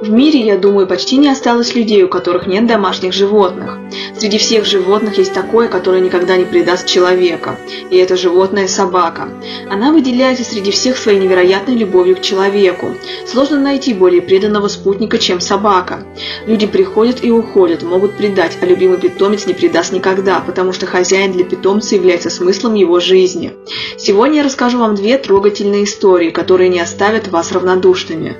В мире, я думаю, почти не осталось людей, у которых нет домашних животных. Среди всех животных есть такое, которое никогда не предаст человека. И это животное – собака. Она выделяется среди всех своей невероятной любовью к человеку. Сложно найти более преданного спутника, чем собака. Люди приходят и уходят, могут предать, а любимый питомец не предаст никогда, потому что хозяин для питомца является смыслом его жизни. Сегодня я расскажу вам две трогательные истории, которые не оставят вас равнодушными.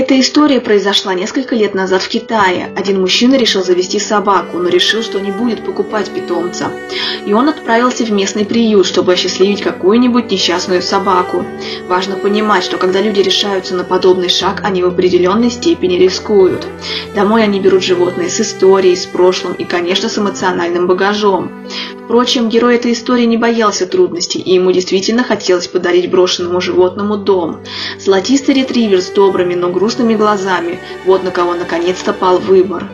Эта история произошла несколько лет назад в Китае. Один мужчина решил завести собаку, но решил, что не будет покупать питомца. И он отправился в местный приют, чтобы осчастливить какую-нибудь несчастную собаку. Важно понимать, что когда люди решаются на подобный шаг, они в определенной степени рискуют. Домой они берут животное с историей, с прошлым и, конечно, с эмоциональным багажом. Впрочем, герой этой истории не боялся трудностей, и ему действительно хотелось подарить брошенному животному дом. Золотистый ретривер с добрыми, но грустными глазами – вот на кого наконец-то пал выбор.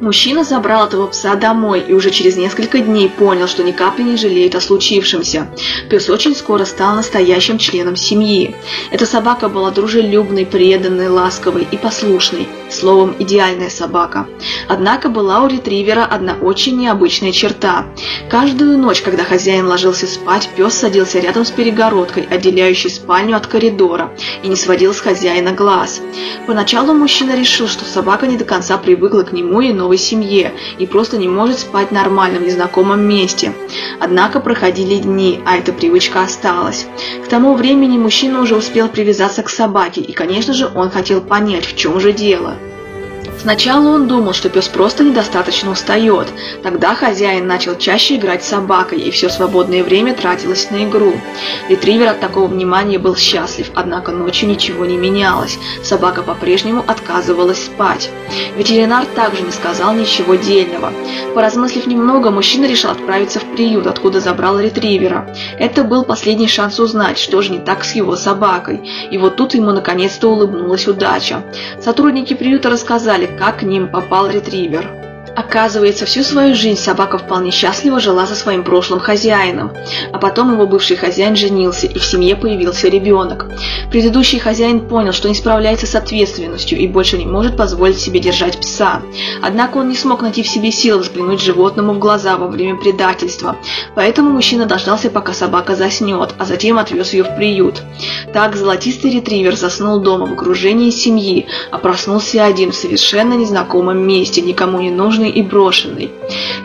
Мужчина забрал этого пса домой и уже через несколько дней понял, что ни капли не жалеет о случившемся. Пес очень скоро стал настоящим членом семьи. Эта собака была дружелюбной, преданной, ласковой и послушной. Словом, идеальная собака. Однако была у ретривера одна очень необычная черта. Каждую ночь, когда хозяин ложился спать, пес садился рядом с перегородкой, отделяющей спальню от коридора, и не сводил с хозяина глаз. Поначалу мужчина решил, что собака не до конца привыкла к нему и новой семье и просто не может спать нормально в незнакомом месте. Однако проходили дни, а эта привычка осталась. К тому времени мужчина уже успел привязаться к собаке, и, конечно же, он хотел понять, в чем же дело. Сначала он думал, что пес просто недостаточно устает. Тогда хозяин начал чаще играть с собакой, и все свободное время тратилось на игру. Ретривер от такого внимания был счастлив, однако ночью ничего не менялось. Собака по-прежнему отказывалась спать. Ветеринар также не сказал ничего дельного. Поразмыслив немного, мужчина решил отправиться в приют, откуда забрал ретривера. Это был последний шанс узнать, что же не так с его собакой. И вот тут ему наконец-то улыбнулась удача. Сотрудники приюта рассказали, как к ним попал ретривер. Оказывается, всю свою жизнь собака вполне счастливо жила со своим прошлым хозяином, а потом его бывший хозяин женился, и в семье появился ребенок. Предыдущий хозяин понял, что не справляется с ответственностью и больше не может позволить себе держать пса. Однако он не смог найти в себе силы взглянуть животному в глаза во время предательства, поэтому мужчина дождался, пока собака заснет, а затем отвез ее в приют. Так золотистый ретривер заснул дома в окружении семьи, а проснулся один в совершенно незнакомом месте, никому не нужный и брошенный.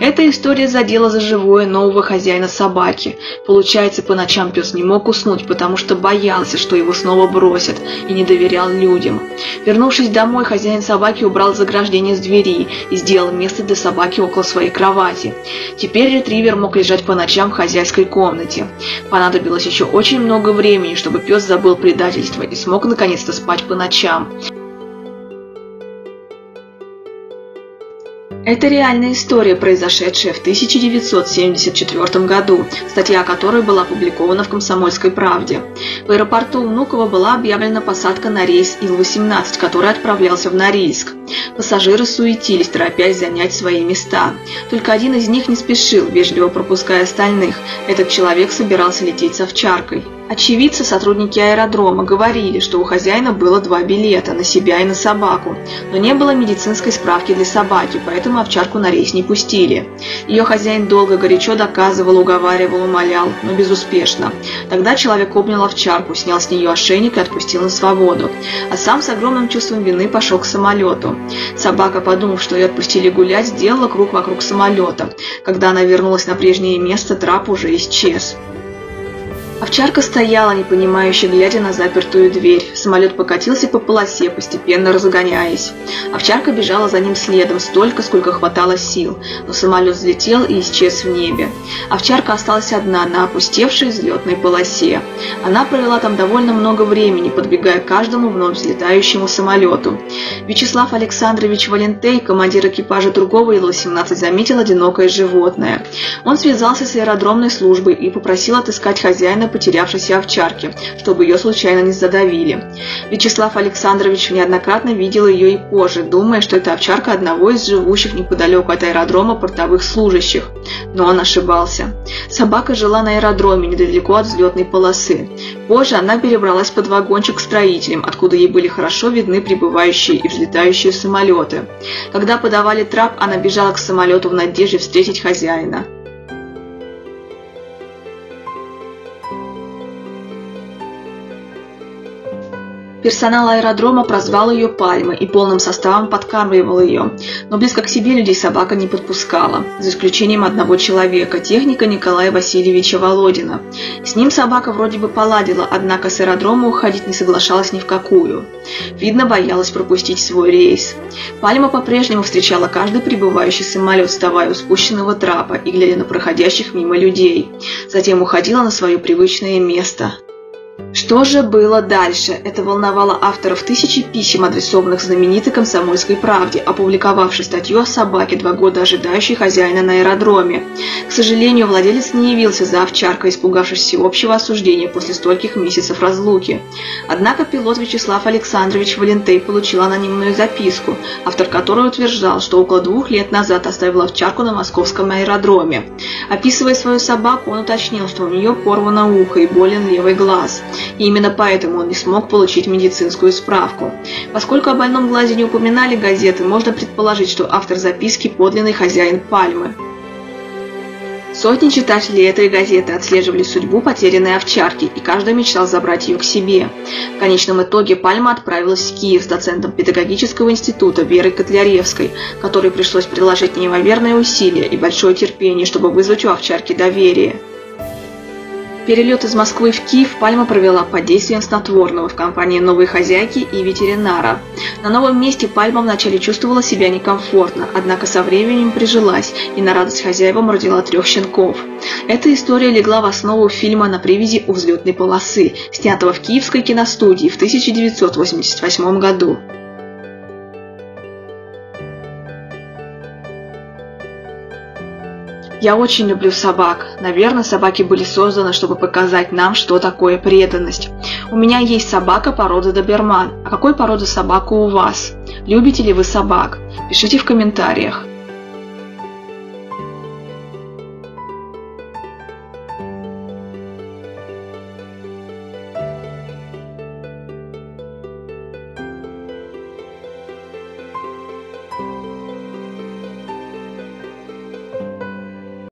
Эта история задела за живое нового хозяина собаки. Получается, по ночам пес не мог уснуть, потому что боялся, что его снова бросят, и не доверял людям. Вернувшись домой, хозяин собаки убрал заграждение с двери и сделал место для собаки около своей кровати. Теперь ретривер мог лежать по ночам в хозяйской комнате. Понадобилось еще очень много времени, чтобы пес забыл предательство и смог наконец-то спать по ночам. Это реальная история, произошедшая в 1974 году, статья о которой была опубликована в «Комсомольской правде». В аэропорту Внуково была объявлена посадка на рейс Ил-18, который отправлялся в Норильск. Пассажиры суетились, торопясь занять свои места. Только один из них не спешил, вежливо пропуская остальных. Этот человек собирался лететь с овчаркой. Очевидцы, сотрудники аэродрома, говорили, что у хозяина было два билета на себя и на собаку, но не было медицинской справки для собаки, поэтому овчарку на рейс не пустили. Ее хозяин долго горячо доказывал, уговаривал, умолял, но безуспешно. Тогда человек обнял овчарку, снял с нее ошейник и отпустил на свободу, а сам с огромным чувством вины пошел к самолету. Собака, подумав, что ее отпустили гулять, сделала круг вокруг самолета. Когда она вернулась на прежнее место, трап уже исчез. Овчарка стояла, непонимающе глядя на запертую дверь. Самолет покатился по полосе, постепенно разгоняясь. Овчарка бежала за ним следом, столько, сколько хватало сил, но самолет взлетел и исчез в небе. Овчарка осталась одна на опустевшей взлетной полосе. Она провела там довольно много времени, подбегая к каждому вновь взлетающему самолету. Вячеслав Александрович Валентей, командир экипажа другого Ил-18, заметил одинокое животное. Он связался с аэродромной службой и попросил отыскать хозяина потерявшейся овчарке, чтобы ее случайно не задавили. Вячеслав Александрович неоднократно видел ее и позже, думая, что это овчарка одного из живущих неподалеку от аэродрома портовых служащих. Но он ошибался. Собака жила на аэродроме, недалеко от взлетной полосы. Позже она перебралась под вагончик к строителям, откуда ей были хорошо видны прибывающие и взлетающие самолеты. Когда подавали трап, она бежала к самолету в надежде встретить хозяина. Персонал аэродрома прозвал ее Пальмой и полным составом подкармливал ее, но близко к себе людей собака не подпускала, за исключением одного человека, техника Николая Васильевича Володина. С ним собака вроде бы поладила, однако с аэродрома уходить не соглашалась ни в какую. Видно, боялась пропустить свой рейс. Пальма по-прежнему встречала каждый прибывающий самолет, вставая у спущенного трапа и глядя на проходящих мимо людей. Затем уходила на свое привычное место. Что же было дальше? Это волновало авторов тысячи писем, адресованных знаменитой комсомольской правде, опубликовавшей статью о собаке, два года ожидающей хозяина на аэродроме. К сожалению, владелец не явился за овчаркой, испугавшись всеобщего осуждения после стольких месяцев разлуки. Однако пилот Вячеслав Александрович Валентей получил анонимную записку, автор которой утверждал, что около двух лет назад оставил овчарку на московском аэродроме. Описывая свою собаку, он уточнил, что у нее порвано ухо и болен левый глаз и именно поэтому он не смог получить медицинскую справку. Поскольку о больном глазе не упоминали газеты, можно предположить, что автор записки – подлинный хозяин Пальмы. Сотни читателей этой газеты отслеживали судьбу потерянной овчарки, и каждый мечтал забрать ее к себе. В конечном итоге Пальма отправилась в Киев с доцентом педагогического института Верой Котляревской, которой пришлось приложить неимоверные усилия и большое терпение, чтобы вызвать у овчарки доверие. Перелет из Москвы в Киев Пальма провела под действием снотворного в компании новой хозяйки и ветеринара. На новом месте Пальма вначале чувствовала себя некомфортно, однако со временем прижилась и на радость хозяевам родила трех щенков. Эта история легла в основу фильма «На привязи у взлетной полосы», снятого в Киевской киностудии в 1988 году. Я очень люблю собак. Наверное, собаки были созданы, чтобы показать нам, что такое преданность. У меня есть собака породы доберман. А какой породы собака у вас? Любите ли вы собак? Пишите в комментариях.